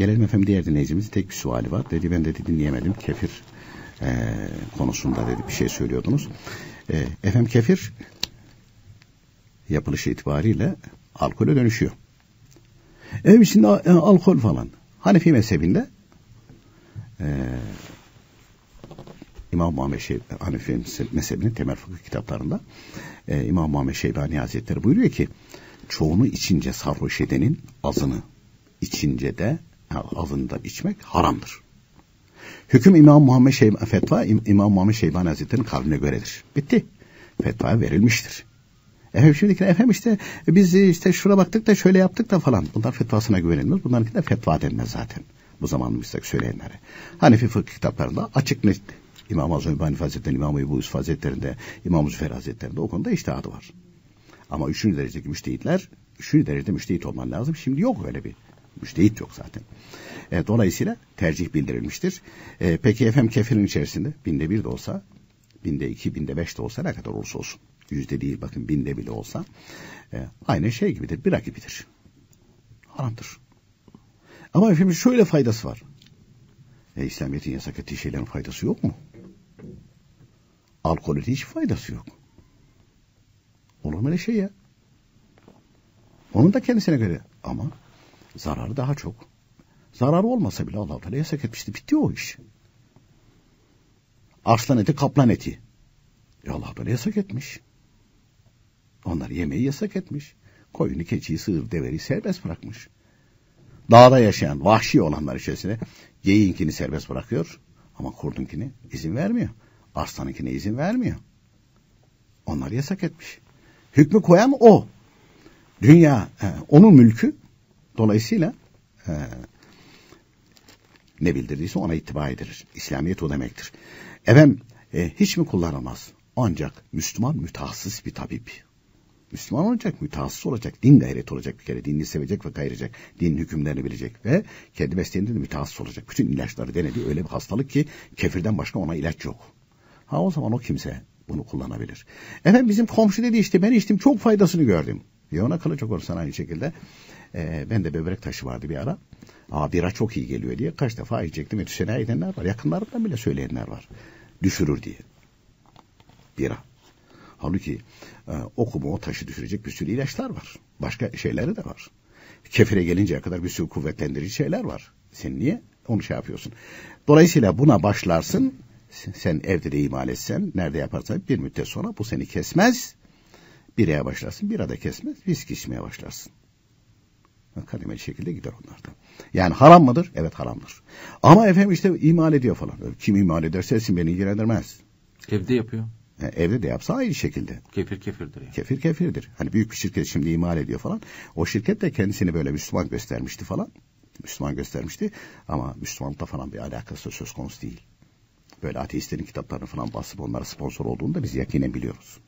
gelelim efendim diğer dinleyicimizin tek bir suali var. Dedi ben dedi dinleyemedim. Kefir e, konusunda dedi bir şey söylüyordunuz. E, efendim kefir yapılışı itibariyle alkole dönüşüyor. Ev içinde e, alkol falan. Hanefi mezhebinde e, İmam Muhammed Şeyh, Hanefi mezhebinin temel fıkıh kitaplarında e, İmam Muhammed Şeybani Hazretleri buyuruyor ki çoğunu içince sarhoş edenin azını içince de azını da içmek haramdır. Hüküm İmam Muhammed Şeyb fetva İmam Muhammed Şeybani Hazretleri'nin kavline göredir. Bitti. Fetva verilmiştir. Efendim şimdiki efendim işte biz işte şuna baktık da şöyle yaptık da falan. Bunlar fetvasına güvenilmez. Bunların de fetva denmez zaten. Bu zamanımızda söyleyenlere. Hanefi fıkıh kitaplarında açık net İmam Azam İbni Hazretleri'nin, İmam Ebu Yusuf Hazretleri'nde, İmam Züfer Hazretleri'nde o konuda iştihadı var. Ama üçüncü derecedeki müştehitler, üçüncü derecede müştehit olman lazım. Şimdi yok öyle bir müştehit yok zaten. E, dolayısıyla tercih bildirilmiştir. E, peki efendim kefirin içerisinde binde bir de olsa, binde iki, binde beş de olsa ne kadar olursa olsun. Yüzde değil bakın binde bile olsa e, aynı şey gibidir. Bir gibidir. Haramdır. Ama efendim şöyle faydası var. E, İslamiyet'in yasak ettiği şeylerin faydası yok mu? Alkolün hiç faydası yok. Olur mu öyle şey ya? Onun da kendisine göre ama zararı daha çok. Zararı olmasa bile Allah Teala yasak etmişti. Bitti o iş. Arslan eti, kaplan eti. Ya Allah Teala yasak etmiş. Onlar yemeği yasak etmiş. Koyunu, keçiyi, sığır, deveri serbest bırakmış. Dağda yaşayan vahşi olanlar içerisinde geyiğinkini serbest bırakıyor ama kurdunkini izin vermiyor. Arslanınkine izin vermiyor. Onlar yasak etmiş. Hükmü koyan o. Dünya e, onun mülkü. Dolayısıyla e, ne bildirdiyse ona ittiba edilir. İslamiyet o demektir. Efendim e, hiç mi kullanılmaz? Ancak Müslüman mütehassıs bir tabip. Müslüman olacak, mütehassıs olacak, din gayret olacak bir kere. Dinini sevecek ve kayıracak. Din hükümlerini bilecek ve kendi mesleğinde de mütehassıs olacak. Bütün ilaçları denedi. Öyle bir hastalık ki kefirden başka ona ilaç yok. Ha o zaman o kimse bunu kullanabilir. Efendim bizim komşu dedi işte ben içtim çok faydasını gördüm. Ya ona kalacak olursan aynı şekilde. Ee, ben de böbrek taşı vardı bir ara. Aa bira çok iyi geliyor diye kaç defa içecektim. Etüsena edenler var. Yakınlarımdan bile söyleyenler var. Düşürür diye. Bira. Halbuki e, okumu o taşı düşürecek bir sürü ilaçlar var. Başka şeyleri de var. Kefire gelinceye kadar bir sürü kuvvetlendirici şeyler var. Sen niye onu şey yapıyorsun? Dolayısıyla buna başlarsın. Sen evde de imal etsen, nerede yaparsan bir müddet sonra bu seni kesmez. Bireye başlarsın, bir ada kesmez, viski içmeye başlarsın. Kademeli şekilde gider onlardan. Yani haram mıdır? Evet haramdır. Ama efendim işte imal ediyor falan. Kim imal ederse etsin beni ilgilendirmez. Evde yapıyor. Yani evde de yapsa aynı şekilde. Kefir kefirdir. Yani. Kefir kefirdir. Hani büyük bir şirket şimdi imal ediyor falan. O şirket de kendisini böyle Müslüman göstermişti falan. Müslüman göstermişti ama Müslümanlıkla falan bir alakası söz konusu değil. Böyle ateistlerin kitaplarını falan basıp onlara sponsor olduğunu da biz yakinen biliyoruz.